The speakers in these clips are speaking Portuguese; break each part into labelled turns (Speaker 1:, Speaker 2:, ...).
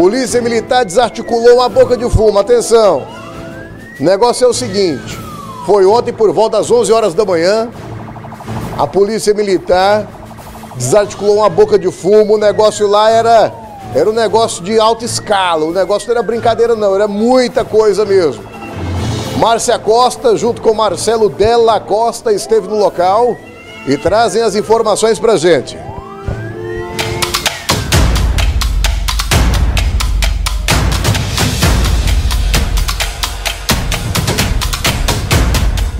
Speaker 1: Polícia Militar desarticulou uma boca de fumo. Atenção. O negócio é o seguinte. Foi ontem por volta das 11 horas da manhã. A Polícia Militar desarticulou uma boca de fumo. O negócio lá era era um negócio de alta escala. O negócio não era brincadeira não, era muita coisa mesmo. Márcia Costa, junto com Marcelo Della Costa, esteve no local e trazem as informações pra gente.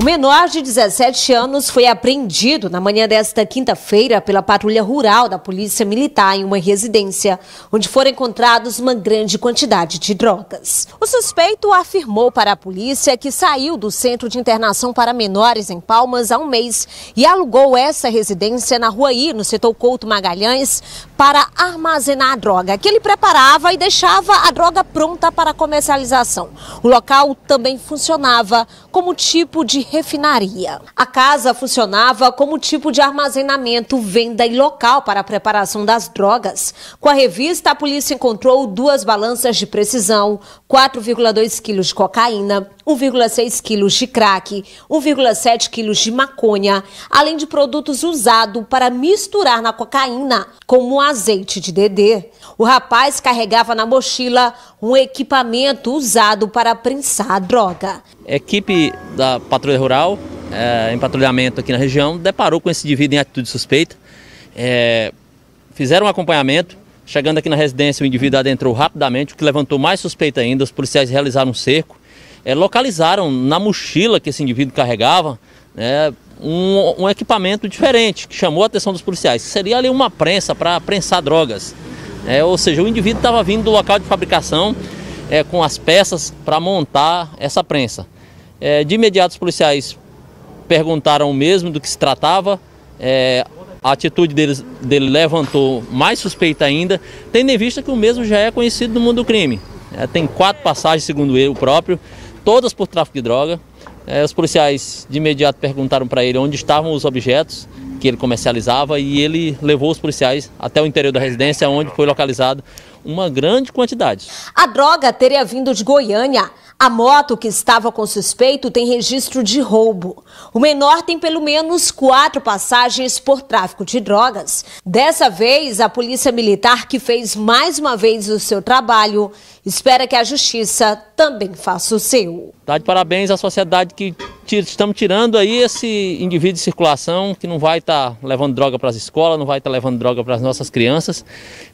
Speaker 2: O menor de 17 anos foi apreendido na manhã desta quinta-feira pela patrulha rural da Polícia Militar em uma residência, onde foram encontrados uma grande quantidade de drogas. O suspeito afirmou para a polícia que saiu do Centro de Internação para Menores em Palmas há um mês e alugou essa residência na Rua I, no setor Couto Magalhães, para armazenar a droga, que ele preparava e deixava a droga pronta para comercialização. O local também funcionava como tipo de refinaria. A casa funcionava como tipo de armazenamento, venda e local para a preparação das drogas. Com a revista, a polícia encontrou duas balanças de precisão, 4,2 quilos de cocaína, 1,6 quilos de crack, 1,7 quilos de maconha, além de produtos usados para misturar na cocaína, como azeite de dedê. O rapaz carregava na mochila um equipamento usado para prensar a droga.
Speaker 3: Equipe da Patrulha Rural, é, em patrulhamento aqui na região, deparou com esse indivíduo em atitude suspeita. É, fizeram um acompanhamento. Chegando aqui na residência, o indivíduo adentrou rapidamente, o que levantou mais suspeita ainda. Os policiais realizaram um cerco. É, localizaram na mochila que esse indivíduo carregava né, um, um, equipamento diferente, que chamou a atenção dos policiais. Seria ali uma prensa para prensar drogas. É, ou seja, o indivíduo estava vindo do local de fabricação é, com as peças para montar essa prensa. É, de imediato os policiais perguntaram o mesmo do que se tratava. É, a atitude deles, dele levantou mais suspeita ainda, tendo em vista que o mesmo já é conhecido no mundo do crime. É, tem quatro passagens, segundo ele próprio, todas por tráfico de droga. É, os policiais de imediato perguntaram para ele onde estavam os objetos que ele comercializava e ele levou os policiais até o interior da residência, onde foi localizado uma grande quantidade.
Speaker 2: A droga teria vindo de Goiânia. A moto que estava com suspeito tem registro de roubo. O menor tem pelo menos quatro passagens por tráfico de drogas. Dessa vez, a Polícia Militar, que fez mais uma vez o seu trabalho, espera que a Justiça também faça o seu.
Speaker 3: Tá de parabéns à sociedade que estamos tirando aí esse indivíduo de circulação que não vai estar tá levando droga para as escolas, não vai estar tá levando droga para as nossas crianças.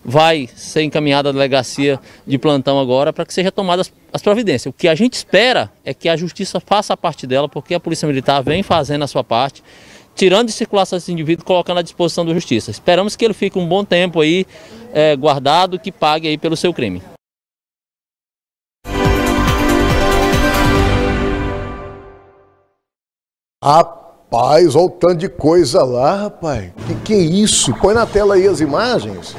Speaker 3: Vai ser encaminhada a delegacia de plantão agora para que seja tomadas as providências. O que a gente espera é que a justiça faça a parte dela, porque a Polícia Militar vem fazendo a sua parte, tirando de circulação esse indivíduo colocando à disposição da justiça. Esperamos que ele fique um bom tempo aí é, guardado, que pague aí pelo seu crime.
Speaker 1: Rapaz, olha o tanto de coisa lá, rapaz. Que que é isso? Põe na tela aí as imagens.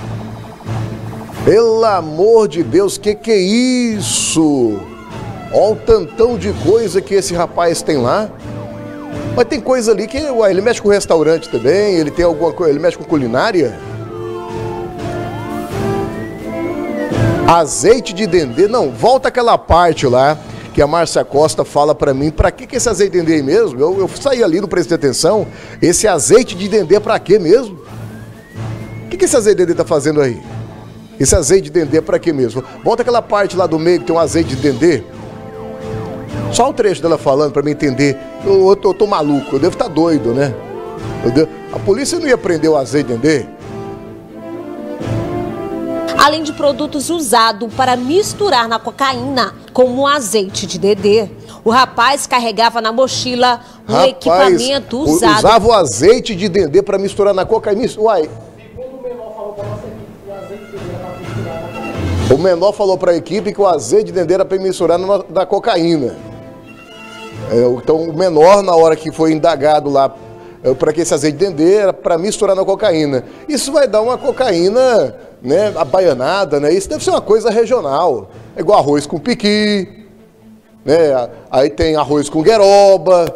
Speaker 1: Pelo amor de Deus, que que é isso? Olha o tantão de coisa que esse rapaz tem lá. Mas tem coisa ali que ele mexe com restaurante também, ele tem alguma coisa, ele mexe com culinária. Azeite de dendê, não, volta aquela parte lá que a Márcia Costa fala para mim, para que, que esse azeite de dendê mesmo? Eu, eu saí ali, no de atenção, esse azeite de dendê para quê mesmo? O que, que esse azeite de dendê tá fazendo aí? Esse azeite de dendê é para quê mesmo? Volta aquela parte lá do meio que tem um azeite de dendê. Só o trecho dela falando para mim entender. Eu, eu, tô, eu, tô, maluco, eu devo estar tá doido, né? Devo... A polícia não ia prender o azeite de dendê?
Speaker 2: Além de produtos usados para misturar na cocaína, como o azeite de dedê. O rapaz carregava na mochila um rapaz, equipamento usado.
Speaker 1: Usava o azeite de dendê para misturar na cocaína. Uai, O menor falou para a equipe que o azeite de dendê era para misturar na, na cocaína. É, então, o menor, na hora que foi indagado lá é, para que esse azeite de dendê era para misturar na cocaína. Isso vai dar uma cocaína né, abaianada, né? Isso deve ser uma coisa regional. É igual arroz com piqui, né? aí tem arroz com gueroba,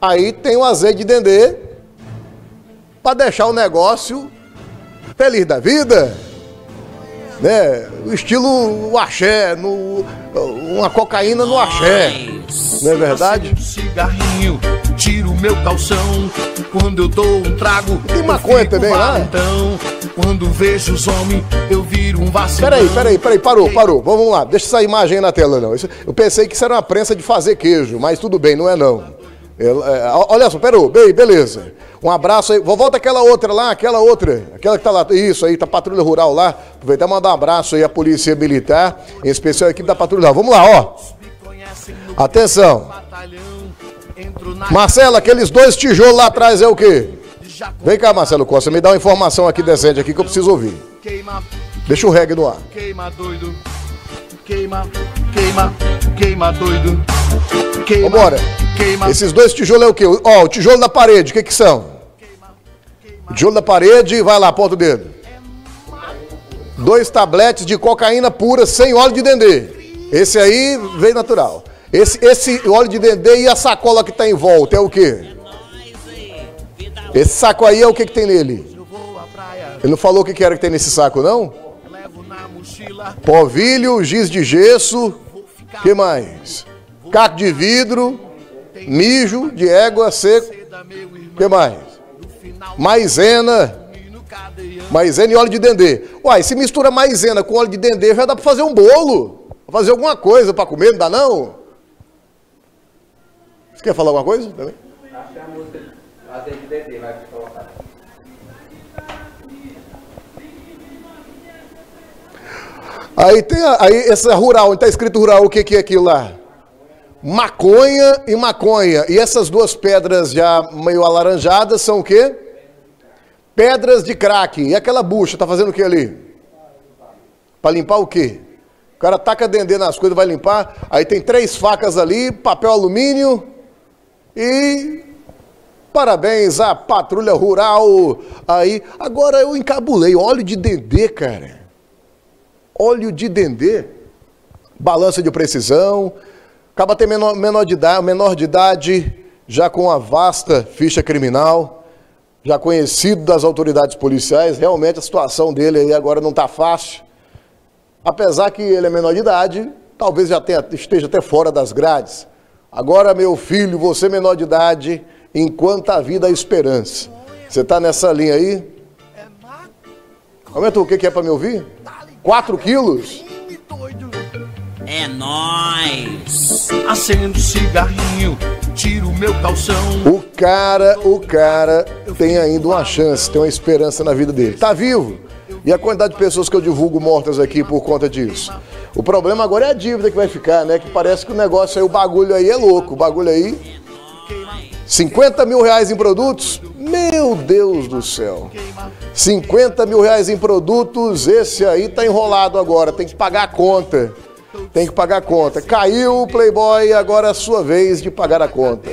Speaker 1: aí tem o azeite de dendê para deixar o negócio feliz da vida. né? O estilo o axé, no, uma cocaína no axé. Não é verdade?
Speaker 4: Cigarrinho, tiro meu calção. Quando eu dou um trago,
Speaker 1: Tem maconha também lá?
Speaker 4: valentão. Quando vejo os homens, eu viro um vacilão.
Speaker 1: Peraí, peraí, peraí, parou, parou. Vamos lá, deixa essa imagem aí na tela, não. Eu pensei que isso era uma prensa de fazer queijo, mas tudo bem, não é não. É, é, olha só, peraí, bem, beleza. Um abraço aí. Vou- Volta aquela outra lá, aquela outra. Aquela que tá lá. Isso aí, tá patrulha rural lá. Aproveitar e mandar um abraço aí à polícia militar, em especial a equipe da patrulha rural. Vamos lá, ó. Atenção. Marcelo, aqueles dois tijolos lá atrás é o quê? Vem cá, Marcelo Costa, me dá uma informação aqui decente aqui que eu preciso ouvir. Deixa o reggae no ar.
Speaker 4: queima doido. Queima, queima, queima doido. Queima,
Speaker 1: Vambora.
Speaker 4: queima.
Speaker 1: Esses dois tijolos é o quê? Ó, o tijolo da parede, o que que são? O tijolo da parede, vai lá, aponta o dedo. Dois tabletes de cocaína pura sem óleo de dendê. Esse aí veio natural. Esse, esse óleo de dendê e a sacola que tá em volta é o quê? Esse saco aí é o que que tem nele? Ele não falou o que que era que tem nesse saco, não? Povilho, giz de gesso, que mais? Caco de vidro, mijo de égua seco, que mais? Maisena, maisena e óleo de dendê. Uai, se mistura maisena com óleo de dendê, já dá pra fazer um bolo. Fazer alguma coisa pra comer, não dá não? Você quer falar alguma coisa também? Aí tem a- aí essa rural, onde tá escrito rural, o que que é aquilo lá? Maconha e maconha. E essas duas pedras já meio alaranjadas são o quê? Pedras de crack. E aquela bucha, tá fazendo o que ali? Para limpar o quê? O cara taca dendê nas coisas, vai limpar. Aí tem três facas ali, papel alumínio e parabéns à patrulha rural aí. Agora eu encabulei óleo de dendê, cara. Óleo de dendê. Balança de precisão. Acaba ter menor, menor, de idade, menor de idade, já com uma vasta ficha criminal, já conhecido das autoridades policiais. Realmente a situação dele aí agora não está fácil. Apesar que ele é menor de idade, talvez já tenha- esteja até fora das grades. Agora, meu filho, você menor de idade, enquanto a vida há esperança. Você está nessa linha aí? Aumenta o que que é para me ouvir? 4 quilos?
Speaker 5: É nóis!
Speaker 4: Acendo cigarrinho, tiro meu calção.
Speaker 1: O cara, o cara tem ainda uma chance, tem uma esperança na vida dele. Tá vivo. E a quantidade de pessoas que eu divulgo mortas aqui por conta disso. O problema agora é a dívida que vai ficar, né? Que parece que o negócio aí, o bagulho aí é louco. O bagulho aí. 50 mil reais em produtos? Meu Deus do céu. 50 mil reais em produtos, esse aí tá enrolado agora, tem que pagar a conta. Tem que pagar a conta. Caiu o Playboy, agora é a sua vez de pagar a conta.